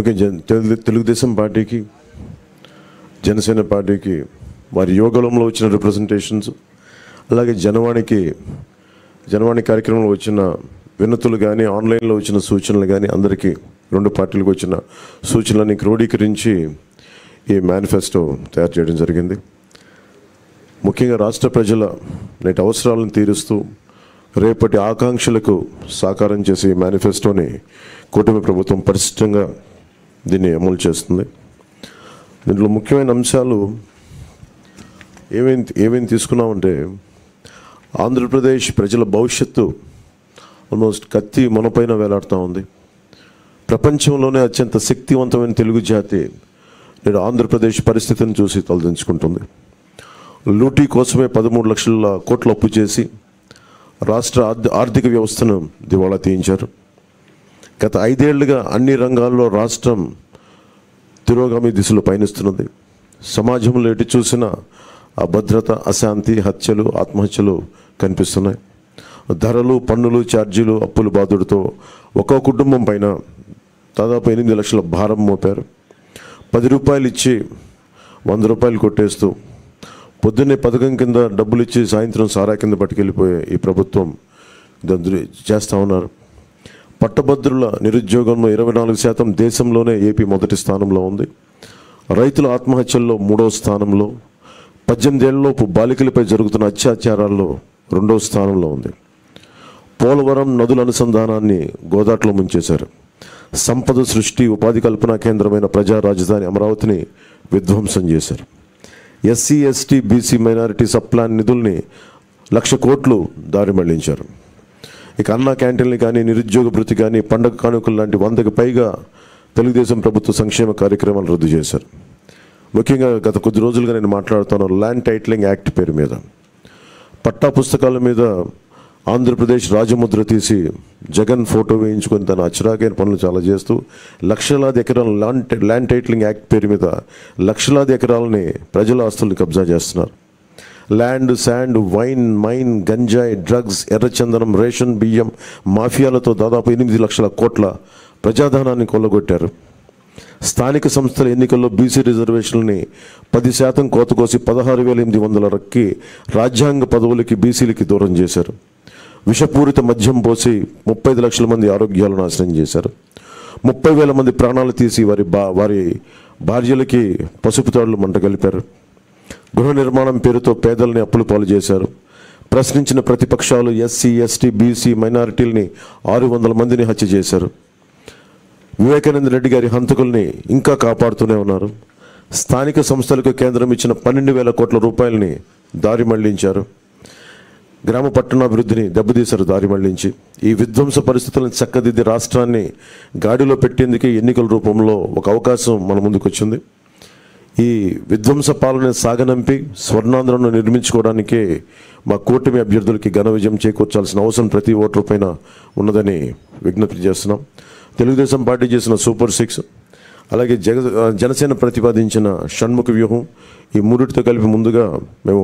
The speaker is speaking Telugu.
ఓకే జన్ తెలుగుదేశం పార్టీకి జనసేన పార్టీకి వారి యోగలంలో వచ్చిన రిప్రజెంటేషన్స్ అలాగే జనవాణికి జనవాణి కార్యక్రమంలో వచ్చిన వినతులు కానీ ఆన్లైన్లో వచ్చిన సూచనలు కానీ అందరికీ రెండు పార్టీలకు వచ్చిన సూచనలని క్రోడీకరించి ఈ మేనిఫెస్టో తయారు చేయడం జరిగింది. ముఖ్యంగా రాష్ట్ర ప్రజల నేటి అవసరాలను తీరుస్తూ రేపటి ఆకాంక్షలకు సాకారం చేసే ఈ మేనిఫెస్టోని కూటమి ప్రభుత్వం పరిష్టంగా దీన్ని అమలు చేస్తుంది. దీంట్లో ముఖ్యమైన అంశాలు ఏమేమి ఏమేమి తీసుకున్నామంటే ఆంధ్రప్రదేశ్ ప్రజల భవిష్యత్తు ఆల్మోస్ట్ కత్తి మనపైన వేలాడుతూ ఉంది. ప్రపంచంలోనే అత్యంత శక్తివంతమైన తెలుగు జాతి నేడు ఆంధ్రప్రదేశ్ పరిస్థితిని చూసి తలదించుకుంటుంది. లూటీ కోసమే పదమూడు లక్షల కోట్లు అప్పు చేసి రాష్ట్ర ఆర్థిక వ్యవస్థను దివాళా తీయించారు. గత ఐదేళ్ళుగా అన్ని రంగాల్లో రాష్ట్రం తిరోగామి దిశలో పయనిస్తున్నది. సమాజంలో ఎటు చూసినా అభద్రత అశాంతి హత్యలు ఆత్మహత్యలు కనిపిస్తున్నాయి. ధరలు పన్నులు ఛార్జీలు అప్పుల బాధుడితో ఒక్కో కుటుంబం పైన దాదాపు ఎనిమిది లక్షల భారం మోపారు. పది రూపాయలు ఇచ్చి వంద రూపాయలు కొట్టేస్తూ పొద్దున్నే పథకం కింద డబ్బులు ఇచ్చి సాయంత్రం సారా కింద పట్టుకెళ్ళిపోయే ఈ ప్రభుత్వం దాన్ని చేస్తూ ఉన్నారు. పట్టభద్రుల నిరుద్యోగంలో ఇరవై నాలుగు శాతం దేశంలోనే ఏపీ మొదటి స్థానంలో ఉంది. రైతుల ఆత్మహత్యల్లో మూడవ స్థానంలో పద్దెనిమిదేళ్ళలోపు బాలికలపై జరుగుతున్న అత్యాచారాల్లో రెండవ స్థానంలో ఉంది. పోలవరం నదుల అనుసంధానాన్ని గోదాట్లో ముంచేశారు. సంపద సృష్టి ఉపాధి కల్పన కేంద్రమైన ప్రజా రాజధాని అమరావతిని విధ్వంసం చేశారు. SC ST BC minority sub plan నిధుల్ని లక్ష కోట్లు దారి మళ్ళించారు. ఇక అన్నా క్యాంటీన్లు కానీ నిరుద్యోగ భృతి కానీ పండగ కానుకలు లాంటి వందకి పైగా తెలుగుదేశం ప్రభుత్వ సంక్షేమ కార్యక్రమాలు రద్దు చేశారు. ముఖ్యంగా గత కొద్ది రోజులుగా నేను మాట్లాడుతాను ల్యాండ్ టైటిలింగ్ యాక్ట్ పేరు మీద. పట్టా పుస్తకాల మీద ఆంధ్రప్రదేశ్ రాజముద్ర తీసి జగన్ ఫోటో వేయించుకొని తన అచ్చరాకైన పనులు చాలా చేస్తూ లక్షలాది ఎకరాల ల్యాండ్ ల్యాండ్ టైటిలింగ్ యాక్ట్ పేరు మీద లక్షలాది ఎకరాలని ప్రజల ఆస్తుల్ని కబ్జా చేస్తున్నారు. ల్యాండ్ శాండ్ వైన్ మైన్ గంజాయి డ్రగ్స్ ఎర్రచందనం రేషన్ బియ్యం మాఫియాలతో దాదాపు ఎనిమిది లక్షల కోట్ల ప్రజాధనాన్ని కొల్లగొట్టారు. స్థానిక సంస్థల ఎన్నికల్లో బీసీ రిజర్వేషన్లని పది శాతం కోత కోసి పదహారు వేల ఎనిమిది వందల రక్కి రాజ్యాంగ పదవులకి బీసీలకి దూరం చేశారు. విషపూరిత మద్యం పోసి ముప్పై లక్షల మంది ఆరోగ్యాలు నాశనం చేశారు. ముప్పై వేల మంది ప్రాణాలు తీసి వారి బా వారి భార్యలకి పసుపు తాడులు మంట కలిపారు. గృహ నిర్మాణం పేరుతో పేదల్ని అప్పులు పాలు చేశారు. ప్రశ్నించిన ప్రతిపక్షాలు ఎస్సీ ఎస్టీ బీసీ మైనారిటీలని ఆరు వందల మందిని హత్య చేశారు. వివేకానంద రెడ్డి గారి హంతకుల్ని ఇంకా కాపాడుతూనే ఉన్నారు. స్థానిక సంస్థలకు కేంద్రం ఇచ్చిన పన్నెండు వేల కోట్ల రూపాయలని దారి మళ్ళించారు. గ్రామ పట్టణాభివృద్ధిని దెబ్బతీశారు దారి మళ్ళించి. ఈ విధ్వంస పరిస్థితులను చక్కదిద్ది రాష్ట్రాన్ని గాడిలో పెట్టేందుకే ఎన్నికల రూపంలో ఒక అవకాశం మన ముందుకు వచ్చింది ఈ విధ్వంస పాలన సాగనంపి స్వర్ణాంధ్రను నిర్మించుకోవడానికే మా కూటమి అభ్యర్థులకి ఘన విజయం చేకూర్చాల్సిన అవసరం ప్రతి ఓటర్ పైన ఉన్నదని విజ్ఞప్తి చేస్తున్నాం. తెలుగుదేశం పార్టీ చేసిన సూపర్ సిక్స్ అలాగే జగ జనసేన ప్రతిపాదించిన షణ్ముఖ వ్యూహం ఈ మూడిటితో కలిపి ముందుగా మేము